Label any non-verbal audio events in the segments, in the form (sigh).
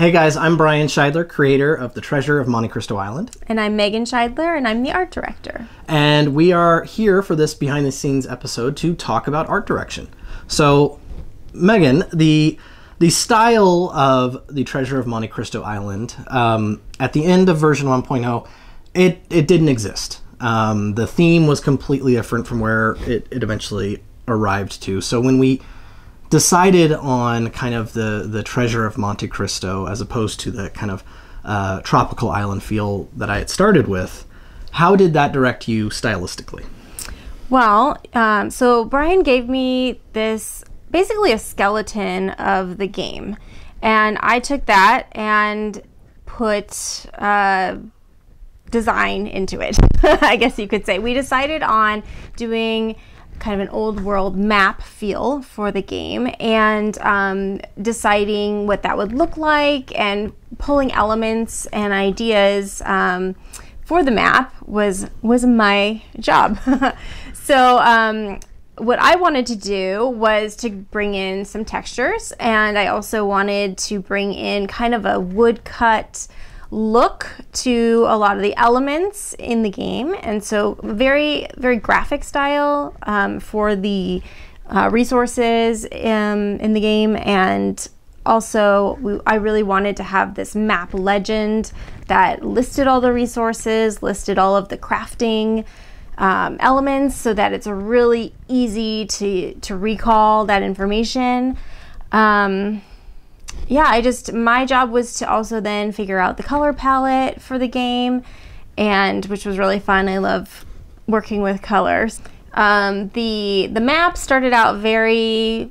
Hey guys, I'm Brian Scheidler, creator of The Treasure of Montecristo Island. And I'm Megan Scheidler, and I'm the art director. And we are here for this behind the scenes episode to talk about art direction. So, Megan, the the style of The Treasure of Montecristo Island um, at the end of version 1.0, it, it didn't exist. Um, the theme was completely different from where it, it eventually arrived to. So, when we decided on kind of the the treasure of Montecristo as opposed to the kind of uh, tropical island feel that I had started with. How did that direct you stylistically? Well, um, so Brian gave me this basically a skeleton of the game, and I took that and put uh, design into it. (laughs) I guess you could say we decided on doing kind of an old world map feel for the game and um, deciding what that would look like and pulling elements and ideas um, for the map was was my job. (laughs) so um, what I wanted to do was to bring in some textures and I also wanted to bring in kind of a woodcut look to a lot of the elements in the game. And so, very, very graphic style um, for the uh, resources in, in the game. And also, we, I really wanted to have this map legend that listed all the resources, listed all of the crafting. Um, elements so that it's really easy to to recall that information. Um, yeah, I just my job was to also then figure out the color palette for the game, and which was really fun. I love working with colors. Um, the the map started out very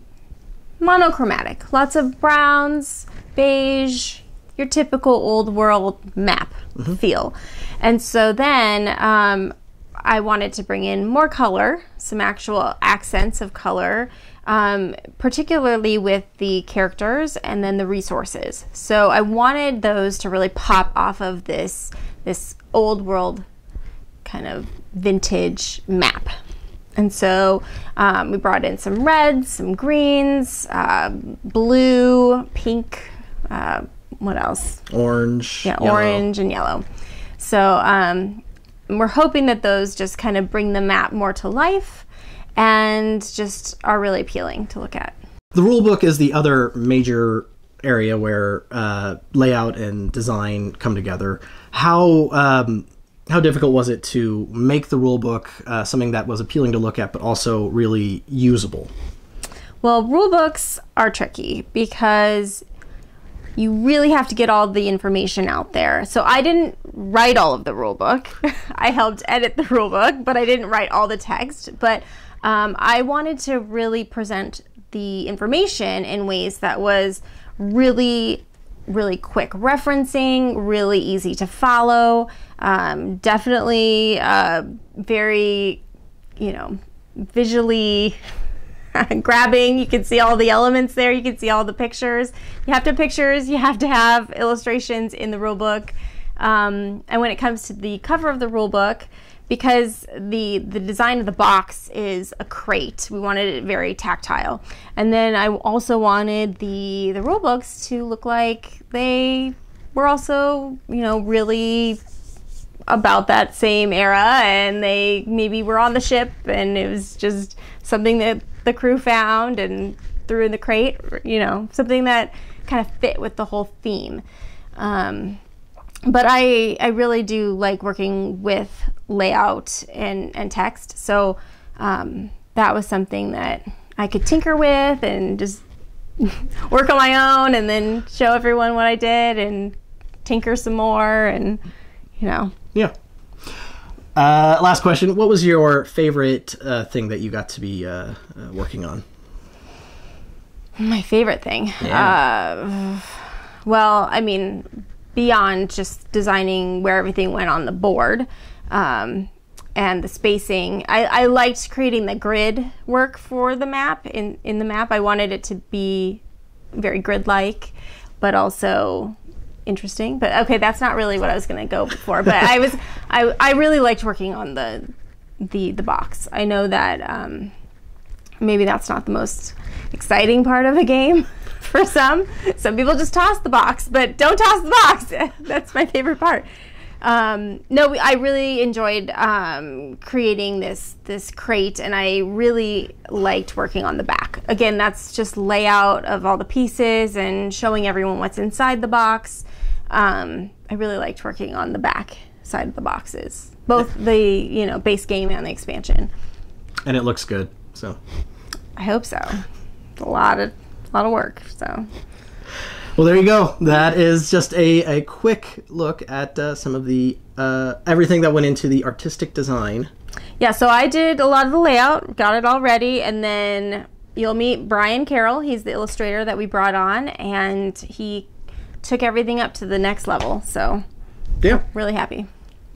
monochromatic, lots of browns, beige, your typical old world map mm-hmm. feel, and so then um, I wanted to bring in more color, some actual accents of color um, particularly with the characters and then the resources. So I wanted those to really pop off of this this old world kind of vintage map. And so um, we brought in some reds, some greens, uh, blue, pink, uh, what else? Orange. Yeah, yellow. orange and yellow. So um, we're hoping that those just kind of bring the map more to life and just are really appealing to look at. The rulebook is the other major area where uh, layout and design come together. How um, how difficult was it to make the rulebook uh, something that was appealing to look at, but also really usable? Well, rulebooks are tricky because you really have to get all the information out there. So I didn't write all of the rulebook. (laughs) I helped edit the rulebook, but I didn't write all the text. But um, I wanted to really present the information in ways that was really really quick referencing, really easy to follow, um, definitely uh, very, you know, visually (laughs) grabbing. You can see all the elements there. You can see all the pictures. You have to have pictures. You have to have illustrations in the rule book. Um, and when it comes to the cover of the rule book, because the the design of the box is a crate. We wanted it very tactile. And then I also wanted the the rule books to look like they were also, you know, really about that same era and they maybe were on the ship and it was just something that the crew found and threw in the crate, you know, something that kind of fit with the whole theme. Um, but I, I really do like working with layout and, and text. So um, that was something that I could tinker with and just (laughs) work on my own and then show everyone what I did and tinker some more and, you know. Yeah. Uh, last question. What was your favorite uh, thing that you got to be uh, uh working on? My favorite thing? Yeah. Uh, well, I mean, beyond just designing where everything went on the board um, and the spacing. I, I, liked creating the grid work for the map. In, in the map, I wanted it to be very grid like, but also interesting. But okay, that's not really what I was going to go for. But I was, (laughs) I, I really liked working on the, the, the box. I know that um, maybe that's not the most exciting part of a game for some. Some people just toss the box, but don't toss the box. (laughs) that's my favorite part. Um, no, I really enjoyed um, creating this this crate, and I really liked working on the back. Again, that's just layout of all the pieces and showing everyone what's inside the box. Um, I really liked working on the back side of the boxes, both the you know base game and the expansion. And it looks good, so I hope so. A lot of a lot of work, so. Well, there you go. That is just a, a quick look at uh, some of the uh, everything that went into the artistic design. Yeah, so I did a lot of the layout, got it all ready, and then you'll meet Brian Carroll. He's the illustrator that we brought on, and he took everything up to the next level. So, Yeah. really happy. (laughs)